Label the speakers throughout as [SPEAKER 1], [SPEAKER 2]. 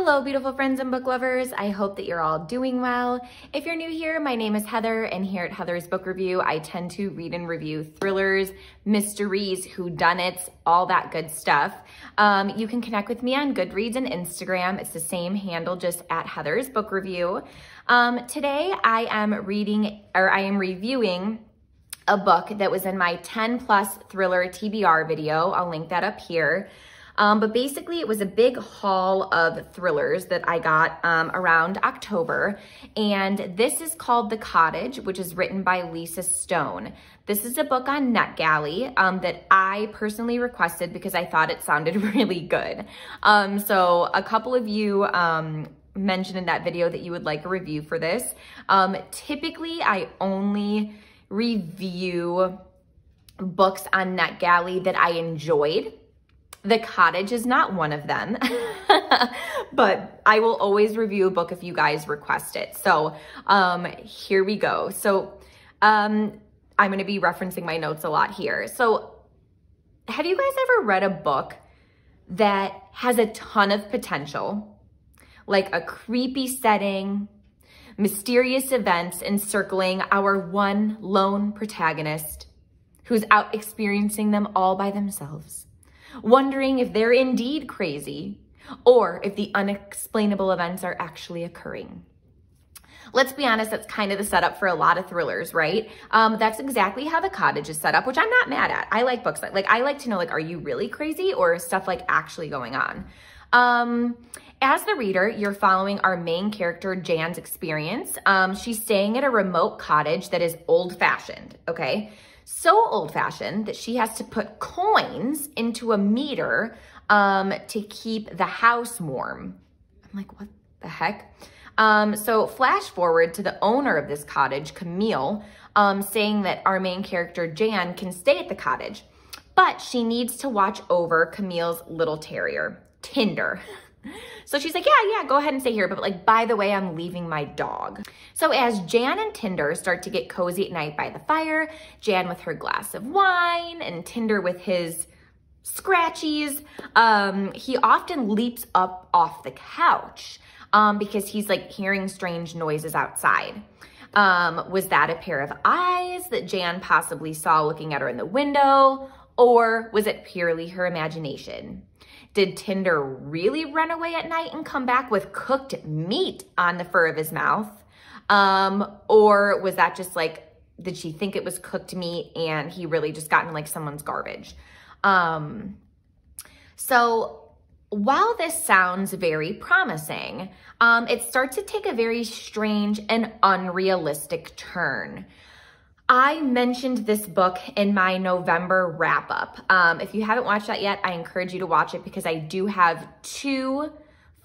[SPEAKER 1] Hello, beautiful friends and book lovers. I hope that you're all doing well. If you're new here, my name is Heather, and here at Heather's Book Review, I tend to read and review thrillers, mysteries, whodunits, all that good stuff. Um, you can connect with me on Goodreads and Instagram. It's the same handle, just at Heather's Book Review. Um, today, I am reading, or I am reviewing a book that was in my 10 plus thriller TBR video. I'll link that up here. Um, but basically, it was a big haul of thrillers that I got um, around October. And this is called The Cottage, which is written by Lisa Stone. This is a book on NetGalley um, that I personally requested because I thought it sounded really good. Um, so a couple of you um, mentioned in that video that you would like a review for this. Um, typically, I only review books on NetGalley that I enjoyed. The Cottage is not one of them, but I will always review a book if you guys request it. So um, here we go. So um, I'm going to be referencing my notes a lot here. So have you guys ever read a book that has a ton of potential, like a creepy setting, mysterious events encircling our one lone protagonist who's out experiencing them all by themselves? Wondering if they're indeed crazy or if the unexplainable events are actually occurring. Let's be honest, that's kind of the setup for a lot of thrillers, right? Um, that's exactly how The Cottage is set up, which I'm not mad at. I like books like, like I like to know, like, are you really crazy or stuff like actually going on? Um, as the reader, you're following our main character, Jan's experience. Um, she's staying at a remote cottage that is old fashioned, okay? so old fashioned that she has to put coins into a meter um, to keep the house warm. I'm like, what the heck? Um, so flash forward to the owner of this cottage, Camille, um, saying that our main character, Jan, can stay at the cottage, but she needs to watch over Camille's little terrier, Tinder. So she's like, yeah, yeah, go ahead and stay here. But like, by the way, I'm leaving my dog. So as Jan and Tinder start to get cozy at night by the fire, Jan with her glass of wine and Tinder with his scratchies, um, he often leaps up off the couch um, because he's like hearing strange noises outside. Um, was that a pair of eyes that Jan possibly saw looking at her in the window? Or was it purely her imagination? Did Tinder really run away at night and come back with cooked meat on the fur of his mouth? Um, or was that just like, did she think it was cooked meat and he really just got in like someone's garbage? Um, so while this sounds very promising, um, it starts to take a very strange and unrealistic turn. I mentioned this book in my November wrap up. Um, if you haven't watched that yet, I encourage you to watch it because I do have two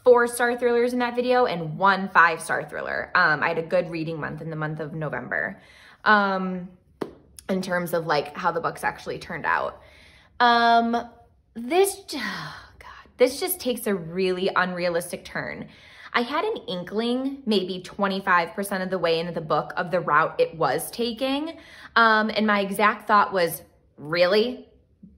[SPEAKER 1] four-star thrillers in that video and one five-star thriller. Um, I had a good reading month in the month of November um, in terms of like how the books actually turned out. Um, this, this just takes a really unrealistic turn. I had an inkling, maybe 25% of the way into the book, of the route it was taking. Um, and my exact thought was, really?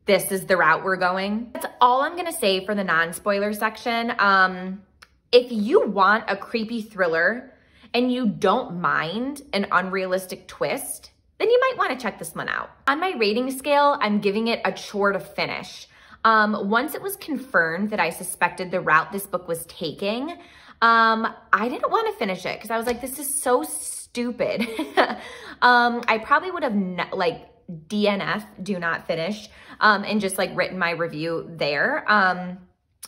[SPEAKER 1] This is the route we're going? That's all I'm gonna say for the non-spoiler section. Um, if you want a creepy thriller and you don't mind an unrealistic twist, then you might wanna check this one out. On my rating scale, I'm giving it a chore to finish. Um, once it was confirmed that I suspected the route this book was taking, um, I didn't want to finish it because I was like, this is so stupid. um, I probably would have like DNF, do not finish, um, and just like written my review there. Um,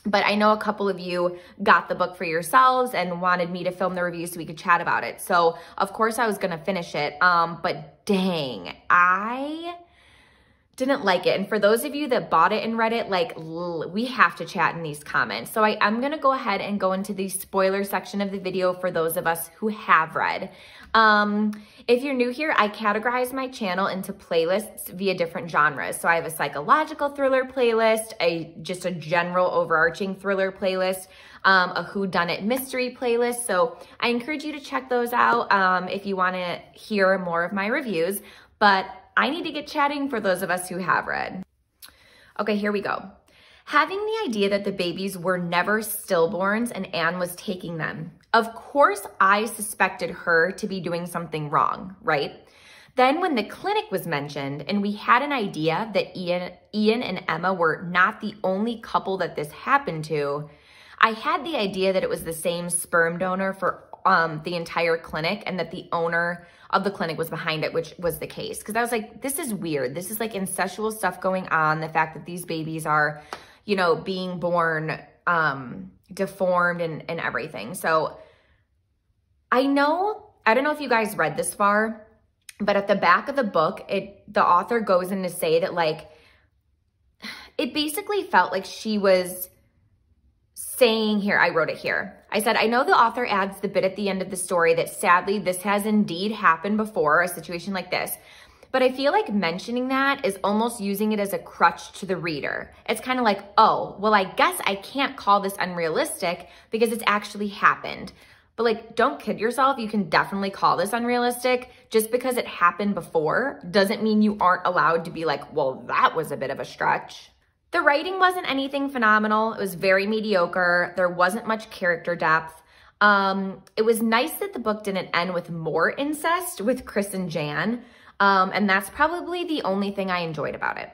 [SPEAKER 1] but I know a couple of you got the book for yourselves and wanted me to film the review so we could chat about it. So of course I was going to finish it. Um, but dang, I didn't like it. And for those of you that bought it and read it, like we have to chat in these comments. So I am gonna go ahead and go into the spoiler section of the video for those of us who have read. Um, if you're new here, I categorize my channel into playlists via different genres. So I have a psychological thriller playlist, a just a general overarching thriller playlist, um, a whodunit mystery playlist. So I encourage you to check those out um, if you wanna hear more of my reviews. But I need to get chatting for those of us who have read. Okay, here we go. having the idea that the babies were never stillborns and Anne was taking them. Of course, I suspected her to be doing something wrong, right? Then when the clinic was mentioned and we had an idea that Ian, Ian and Emma were not the only couple that this happened to, I had the idea that it was the same sperm donor for um, the entire clinic and that the owner of the clinic was behind it, which was the case. Because I was like, this is weird. This is like incestual stuff going on. The fact that these babies are, you know, being born um, deformed and, and everything. So I know, I don't know if you guys read this far, but at the back of the book, it the author goes in to say that like it basically felt like she was saying here, I wrote it here. I said, I know the author adds the bit at the end of the story that sadly this has indeed happened before, a situation like this. But I feel like mentioning that is almost using it as a crutch to the reader. It's kind of like, oh, well, I guess I can't call this unrealistic because it's actually happened. But like, don't kid yourself. You can definitely call this unrealistic. Just because it happened before doesn't mean you aren't allowed to be like, well, that was a bit of a stretch. The writing wasn't anything phenomenal. It was very mediocre. There wasn't much character depth. Um, it was nice that the book didn't end with more incest with Chris and Jan. Um, and that's probably the only thing I enjoyed about it.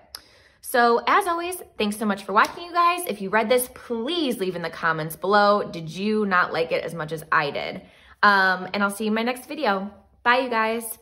[SPEAKER 1] So as always, thanks so much for watching, you guys. If you read this, please leave in the comments below. Did you not like it as much as I did? Um, and I'll see you in my next video. Bye, you guys.